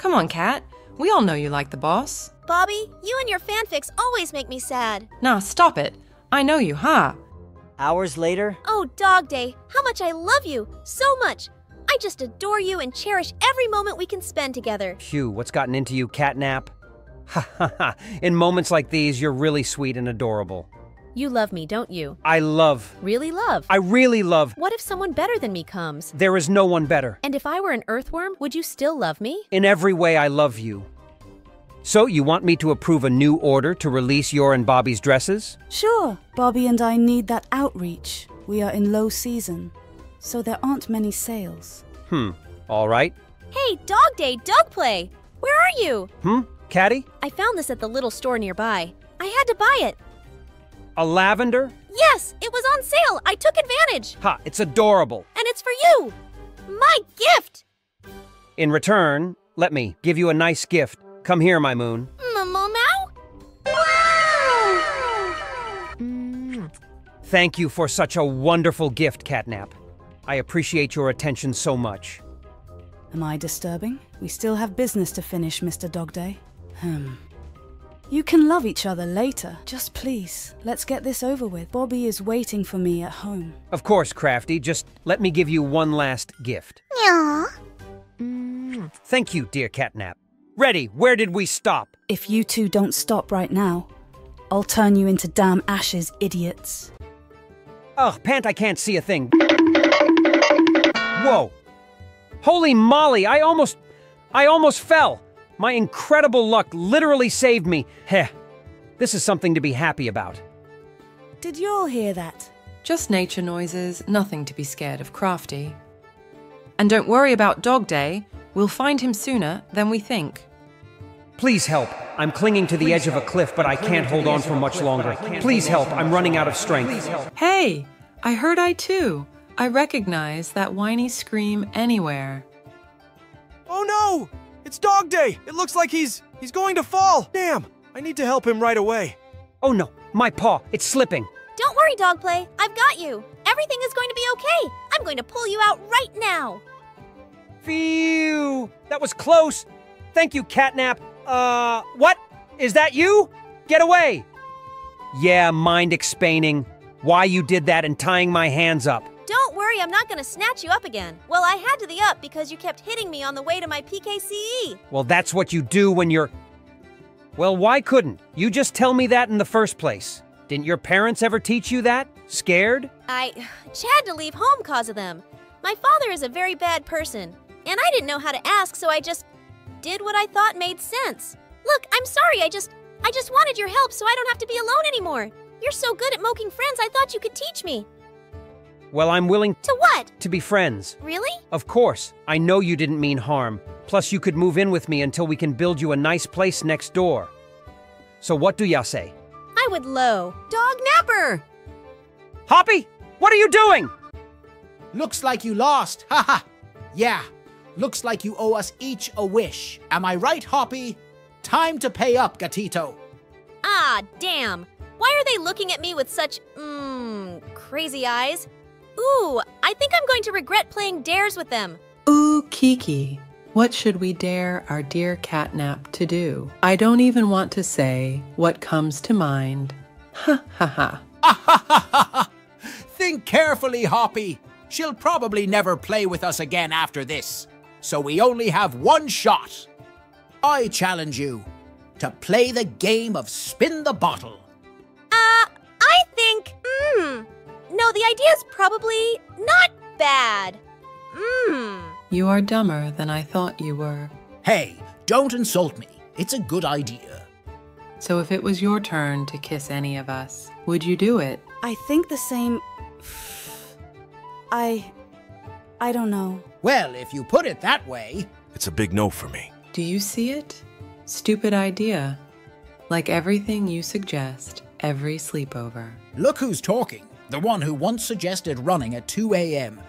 Come on, Cat. We all know you like the boss. Bobby, you and your fanfics always make me sad. Nah, stop it. I know you, huh? Hours later, Oh, Dog Day, how much I love you. So much. I just adore you and cherish every moment we can spend together. Phew, what's gotten into you, catnap? Ha ha ha. In moments like these, you're really sweet and adorable. You love me, don't you? I love, Really love? I really love, What if someone better than me comes? there is no one better. And if I were an earthworm, would you still love me? In every way, I love you. So, you want me to approve a new order to release your and Bobby's dresses? Sure, Bobby and I need that outreach. We are in low season, so there aren't many sales. Hmm, all right. Hey, Dog Day, Dog Play. Where are you? Hmm, Caddy? I found this at the little store nearby. I had to buy it. A lavender? Yes, it was on sale. I took advantage. Ha, it's adorable. And it's for you. My gift. In return, let me give you a nice gift. Come here, my moon. Momo Wow? Wow! Thank you for such a wonderful gift, Catnap. I appreciate your attention so much. Am I disturbing? We still have business to finish, Mr. Dogday. Hmm. You can love each other later. Just please, let's get this over with. Bobby is waiting for me at home. Of course, Crafty, just let me give you one last gift. Thank you, dear Catnap. Ready, where did we stop? If you two don't stop right now, I'll turn you into damn ashes, idiots. Ugh, Pant, I can't see a thing. Whoa. Holy moly, I almost. I almost fell. My incredible luck literally saved me. Heh. This is something to be happy about. Did you all hear that? Just nature noises, nothing to be scared of Crafty. And don't worry about Dog Day. We'll find him sooner than we think. Please help. I'm clinging to the edge of a cliff, but I can't hold on for much longer. Please help. I'm running out of strength. Hey, I heard I too. I recognize that whiny scream anywhere. Oh no! It's Dog Day! It looks like he's he's going to fall! Damn! I need to help him right away. Oh no, my paw. It's slipping. Don't worry, Dog Play. I've got you. Everything is going to be okay. I'm going to pull you out right now. Phew! That was close. Thank you, Catnap. Uh, what? Is that you? Get away! Yeah, mind explaining why you did that and tying my hands up. Don't worry, I'm not going to snatch you up again. Well, I had to the up because you kept hitting me on the way to my PKCE. Well, that's what you do when you're. Well, why couldn't you just tell me that in the first place? Didn't your parents ever teach you that? Scared? I had to leave home cause of them. My father is a very bad person, and I didn't know how to ask, so I just did what I thought made sense. Look, I'm sorry. I just I just wanted your help so I don't have to be alone anymore. You're so good at moking friends. I thought you could teach me. Well, I'm willing To what? to be friends. Really? Of course, I know you didn't mean harm. Plus, you could move in with me until we can build you a nice place next door. So, what do ya say? I would low. Dog Napper! Hoppy, what are you doing? Looks like you lost. Ha ha. Yeah. Looks like you owe us each a wish. Am I right, Hoppy? Time to pay up, Gatito. Ah, damn. Why are they looking at me with such, mmm, crazy eyes? Ooh, I think I'm going to regret playing dares with them. Ooh, Kiki, what should we dare our dear catnap to do? I don't even want to say what comes to mind. Ha ha ha. Think carefully, Hoppy. She'll probably never play with us again after this. So we only have one shot. I challenge you to play the game of spin the bottle. No, the idea's probably not bad. Mmm. You are dumber than I thought you were. Hey, don't insult me. It's a good idea. So if it was your turn to kiss any of us, would you do it? I think the same. I. I don't know. Well, if you put it that way, It's a big no for me. Do you see it? Stupid idea. Like everything you suggest, every sleepover. look who's talking. The one who once suggested running at 2 a.m.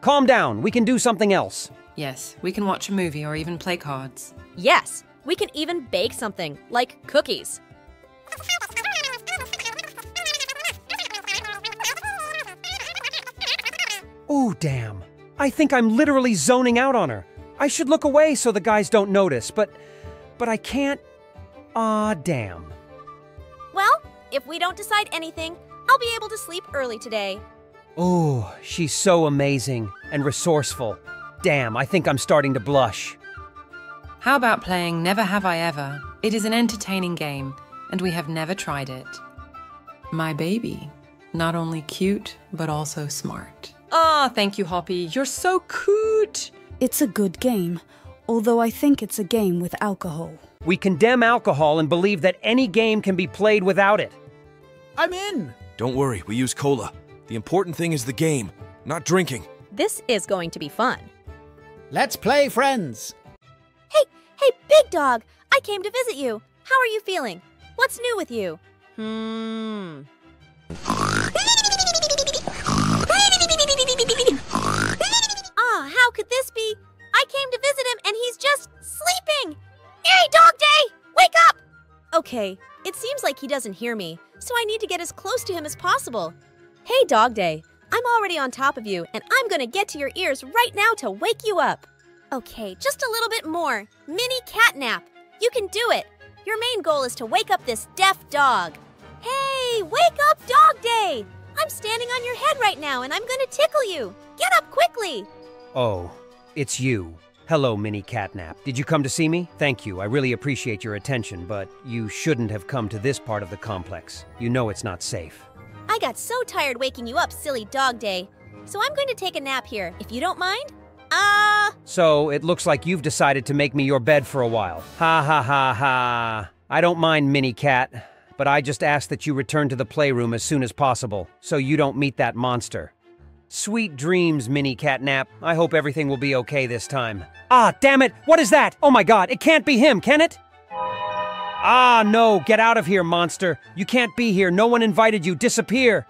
Calm down, we can do something else. Yes, we can watch a movie or even play cards. Yes, we can even bake something, like cookies. Ooh, damn. I think I'm literally zoning out on her. I should look away so the guys don't notice, but. but I can't. Ah, damn. Well, if we don't decide anything, I'll be able to sleep early today. Oh, she's so amazing and resourceful. Damn, I think I'm starting to blush. How about playing Never Have I Ever? It is an entertaining game, and we have never tried it. My baby. Not only cute, but also smart. Ah, thank you, Hoppy. You're so cute. It's a good game, although I think it's a game with alcohol. We condemn alcohol and believe that any game can be played without it. I'm in. Don't worry, we use cola. The important thing is the game, not drinking. This is going to be fun. Let's play, friends. Hey, hey, Big Dog! I came to visit you. How are you feeling? What's new with you? Hmm. Ah, how could this be? I came to visit him and he's just sleeping! Hey, Dog Day! Wake up! Okay, it seems like he doesn't hear me, so I need to get as close to him as possible. Hey, Dog Day! I'm already on top of you, and I'm gonna get to your ears right now to wake you up. Okay, just a little bit more. Mini catnap. You can do it. Your main goal is to wake up this deaf dog. Hey, wake up, Dog Day! I'm standing on your head right now, and I'm gonna tickle you. Get up quickly! Oh, it's you. Hello, Mini Catnap. Did you come to see me? Thank you. I really appreciate your attention, but you shouldn't have come to this part of the complex. You know it's not safe. I got so tired waking you up, silly Dog Day. So I'm going to take a nap here, if you don't mind. Ah! So, it looks like you've decided to make me your bed for a while. Ha ha ha ha. I don't mind, Mini Cat, but I just ask that you return to the playroom as soon as possible, so you don't meet that monster. Sweet dreams, Mini Catnap. I hope everything will be okay this time. Ah, damn it! What is that? Oh my god, it can't be him, can it? Ah, no, get out of here, monster. You can't be here. No one invited you. Disappear.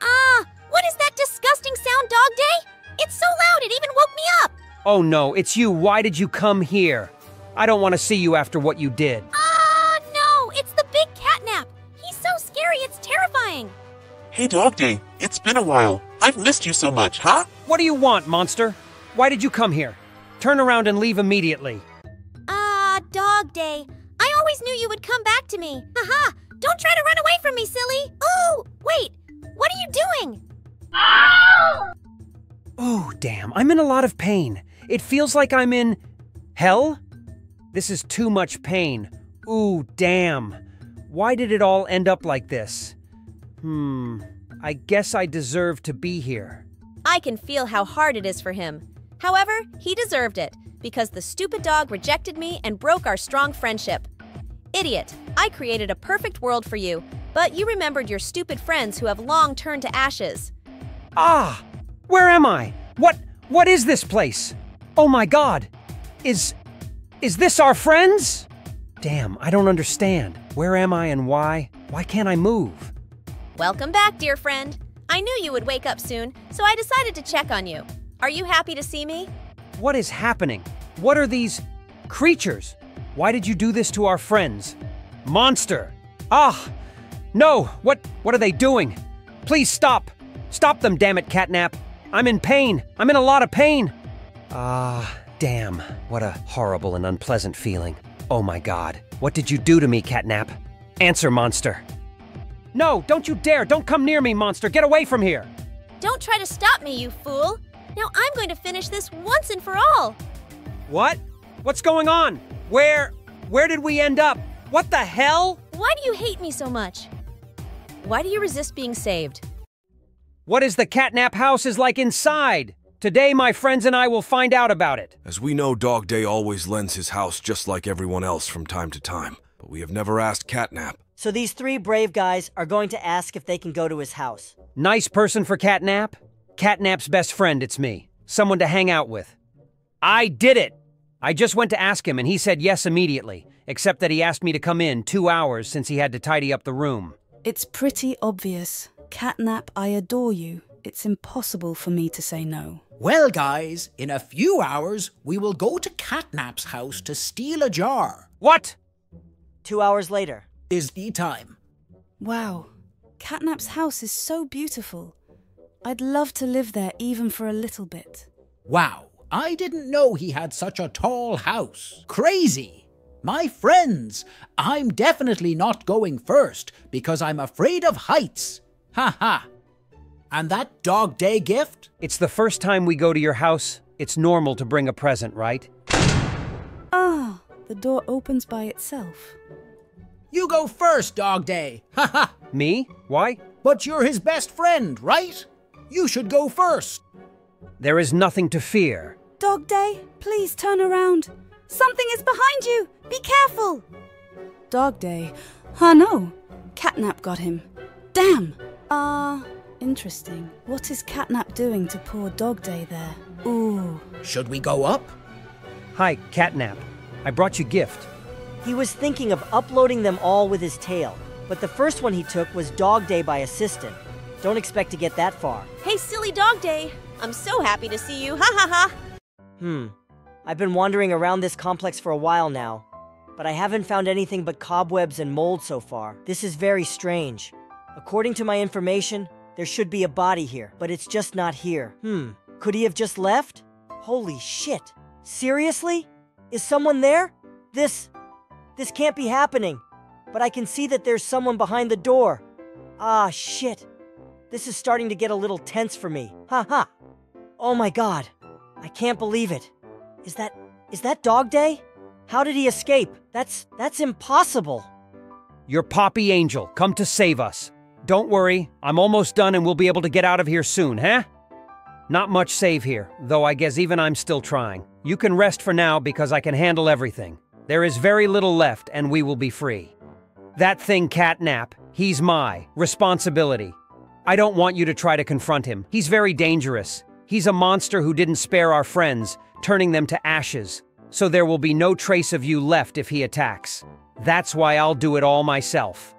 Ah! What is that disgusting sound, Dog Day? It's so loud, it even woke me up! Oh no, it's you. Why did you come here? I don't want to see you after what you did. Hey, Dog Day, it's been a while. I've missed you so much, huh? What do you want, monster? Why did you come here? Turn around and leave immediately. Ah, Dog Day. I always knew you would come back to me. Haha! Don't try to run away from me, silly! Oh, wait! What are you doing? Oh, damn. I'm in a lot of pain. It feels like I'm in. hell? This is too much pain. Ooh, damn. Why did it all end up like this? Hmm. I guess I deserve to be here. I can feel how hard it is for him. However, he deserved it because the stupid dog rejected me and broke our strong friendship. Idiot, I created a perfect world for you, but you remembered your stupid friends who have long turned to ashes. Ah! Where am I? What what is this place? Oh my god. Is is this our friends? Damn, I don't understand. Where am I and why? Why can't I move? Welcome back, dear friend. I knew you would wake up soon, so I decided to check on you. Are you happy to see me? What is happening? What are these creatures? Why did you do this to our friends? Monster! Ah! No! What what are they doing? Please stop! Stop them, damn it, Catnap! I'm in pain! I'm in a lot of pain! Ah, damn. What a horrible and unpleasant feeling. Oh my god. What did you do to me, Catnap? Answer, monster. No, don't you dare! Don't come near me, monster! Get away from here! Don't try to stop me, you fool! Now I'm going to finish this once and for all! What? What's going on? Where where did we end up? What the hell? Why do you hate me so much? Why do you resist being saved? What is the catnap house is like inside? Today my friends and I will find out about it. As we know, Dog Day always lends his house just like everyone else from time to time, but we have never asked Catnap. So these three brave guys are going to ask if they can go to his house. Nice person for Catnap? Catnap's best friend, it's me. Someone to hang out with. I did it! I just went to ask him and he said yes immediately, except that he asked me to come in two hours since he had to tidy up the room. It's pretty obvious. Catnap, I adore you. It's impossible for me to say no. Well, guys, in a few hours, we will go to Catnap's house to steal a jar. What? Two hours later. Is the time. Wow. Catnap's house is so beautiful. I'd love to live there even for a little bit. Wow, I didn't know he had such a tall house. Crazy! My friends, I'm definitely not going first because I'm afraid of heights. Ha ha. And that dog day gift? It's the first time we go to your house. It's normal to bring a present, right? Ah, the door opens by itself. You go first, Dog Day. Ha ha. Me? Why? But you're his best friend, right? You should go first. There is nothing to fear. Dog Day, please turn around. Something is behind you. Be careful. Dog Day. Ah, no. Catnap got him. Damn. Ah, interesting. What is Catnap doing to poor Dog Day there? Ooh. Should we go up? Hi, Catnap. I brought you a gift. He was thinking of uploading them all with his tail, but the first one he took was Dog Day by Assistant. Don't expect to get that far. Hey, silly Dog Day. I'm so happy to see you. Ha ha ha. Hmm. I've been wandering around this complex for a while now, but I haven't found anything but cobwebs and mold so far. This is very strange. According to my information, there should be a body here, but it's just not here. Hmm. Could he have just left? Holy shit. Seriously? Is someone there? This. This can't be happening. But I can see that there's someone behind the door. Ah, shit. This is starting to get a little tense for me. Ha ha. Oh my god. I can't believe it. Is that. Is that Dog Day? How did he escape? That's. That's impossible. Your Poppy Angel, come to save us. Don't worry, I'm almost done and we'll be able to get out of here soon, huh? Not much save here, though I guess even I'm still trying. You can rest for now because I can handle everything. There is very little left and we will be free. That thing, Catnap, he's my responsibility. I don't want you to try to confront him. He's very dangerous. He's a monster who didn't spare our friends, turning them to ashes. So there will be no trace of you left if he attacks. That's why I'll do it all myself.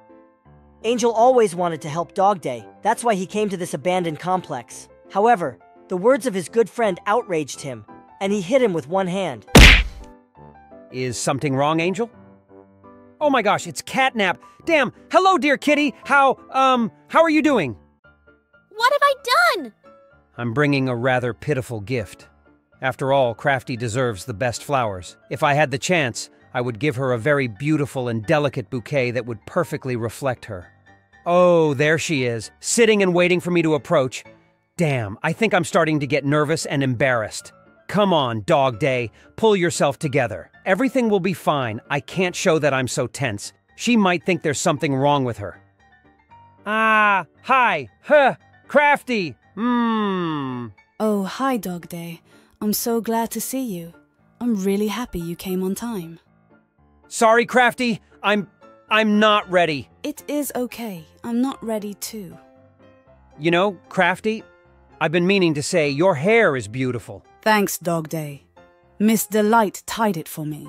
Angel always wanted to help Dog Day. That's why he came to this abandoned complex. However, the words of his good friend outraged him, and he hit him with one hand. Is something wrong, Angel? Oh my gosh, it's Catnap. Damn. Hello, dear kitty. How, um, how are you doing? What have I done? I'm bringing a rather pitiful gift. After all, Crafty deserves the best flowers. If I had the chance, I would give her a very beautiful and delicate bouquet that would perfectly reflect her. Oh, there she is, sitting and waiting for me to approach. Damn, I think I'm starting to get nervous and embarrassed. Come on, Dog Day, pull yourself together. Everything will be fine. I can't show that I'm so tense. She might think there's something wrong with her. Ah, hi, huh, Crafty, mmm. Oh, hi, Dog Day. I'm so glad to see you. I'm really happy you came on time. Sorry, Crafty, I'm. I'm not ready. It is okay. I'm not ready too. You know, Crafty, I've been meaning to say your hair is beautiful. Thanks, Dog Day. Miss Delight tied it for me.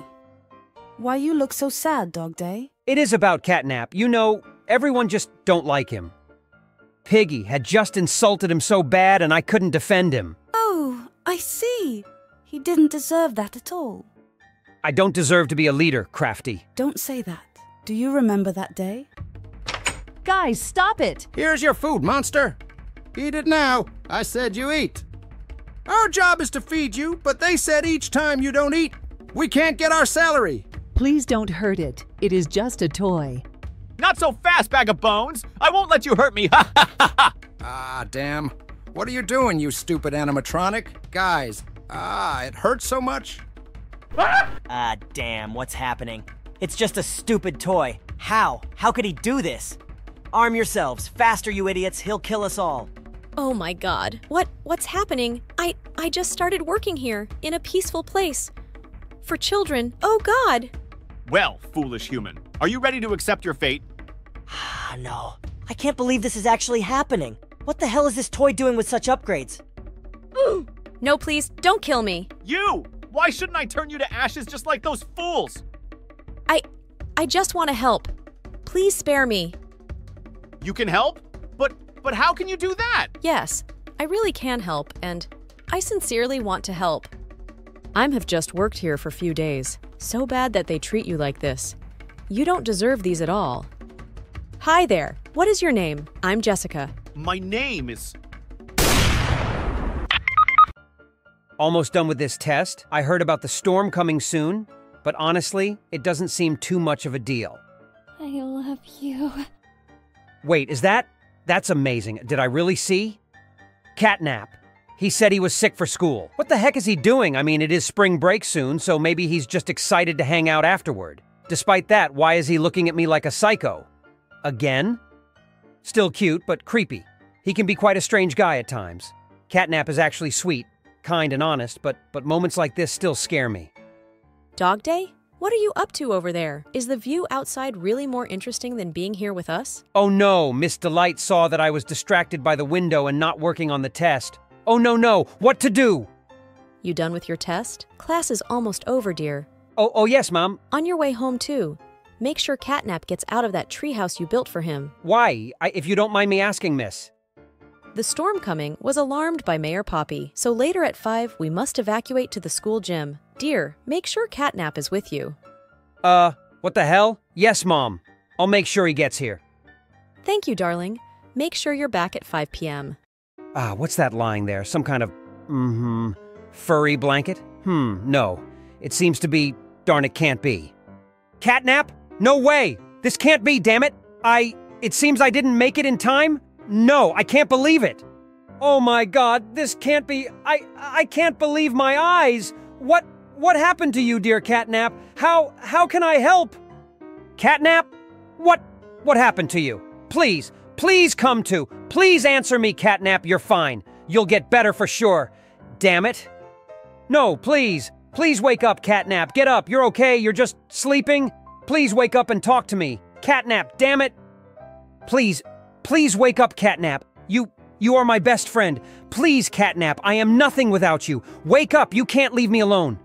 Why you look so sad, Dog Day? It is about Catnap. You know, everyone just don't like him. Piggy had just insulted him so bad and I couldn't defend him. Oh, I see. He didn't deserve that at all. I don't deserve to be a leader, Crafty. Don't say that. Do you remember that day? Guys, stop it! Here's your food, monster. Eat it now. I said you eat. Our job is to feed you, but they said each time you don't eat, we can't get our salary. Please don't hurt it. It is just a toy. Not so fast, bag of bones! I won't let you hurt me! Ha ha ha ha! Ah, damn. What are you doing, you stupid animatronic? Guys, ah, it hurts so much. Ah, damn, what's happening? It's just a stupid toy. How? How could he do this? Arm yourselves. Faster, you idiots. He'll kill us all. Oh my god. What what's happening? I I just started working here in a peaceful place for children. Oh god. Well, foolish human, are you ready to accept your fate? Ah, no. I can't believe this is actually happening. What the hell is this toy doing with such upgrades? No, please, don't kill me. You! Why shouldn't I turn you to ashes just like those fools? I I just want to help. Please spare me. You can help? But but how can you do that? Yes, I really can help, and I sincerely want to help. I have just worked here for a few days. So bad that they treat you like this. You don't deserve these at all. Hi there. What is your name? I'm Jessica. My name is Almost done with this test. I heard about the storm coming soon, but honestly, it doesn't seem too much of a deal. I love you. Wait, is that? That's amazing. Did I really see? Catnap. He said he was sick for school. What the heck is he doing? I mean, it is spring break soon, so maybe he's just excited to hang out afterward. Despite that, why is he looking at me like a psycho? Again? Still cute, but creepy. He can be quite a strange guy at times. Catnap is actually sweet, kind and honest, but but moments like this still scare me. Dog Day? What are you up to over there? Is the view outside really more interesting than being here with us? Oh no, Miss Delight saw that I was distracted by the window and not working on the test. Oh no, no, what to do? You done with your test? Class is almost over, dear. Oh, oh yes, Mom. On your way home, too. Make sure Catnap gets out of that treehouse you built for him. Why? I, if you don't mind me asking, Miss. The storm coming was alarmed by Mayor Poppy, so later at 5, we must evacuate to the school gym. Dear, make sure Catnap is with you. Uh, what the hell? Yes, Mom. I'll make sure he gets here. Thank you, darling. Make sure you're back at 5 p.m. Ah, what's that lying there? Some kind of, mm-hmm, furry blanket? Hmm, no. It seems to be, darn it can't be. Catnap? No way! This can't be, damn it! I, it seems I didn't make it in time? No, I can't believe it! Oh my god, this can't be, I, I can't believe my eyes! What, what happened to you, dear Catnap? How, how can I help? Catnap? What, what happened to you? Please, Please come to. Please answer me, Catnap. You're fine. You'll get better for sure. Damn it. No, please. Please wake up, Catnap. Get up. You're okay. You're just sleeping. Please wake up and talk to me. Catnap, damn it. Please, please wake up, Catnap. You, you are my best friend. Please, Catnap. I am nothing without you. Wake up. You can't leave me alone.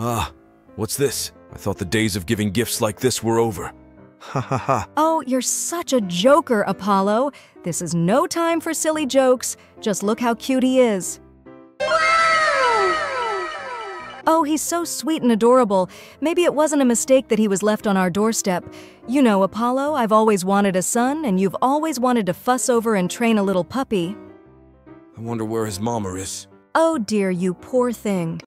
Ah, what's this? I thought the days of giving gifts like this were over. Ha ha ha. Oh, you're such a joker, Apollo. This is no time for silly jokes. Just look how cute he is. Oh, he's so sweet and adorable. Maybe it wasn't a mistake that he was left on our doorstep. You know, Apollo, I've always wanted a son, and you've always wanted to fuss over and train a little puppy. I wonder where his mama is. Oh dear, you poor thing.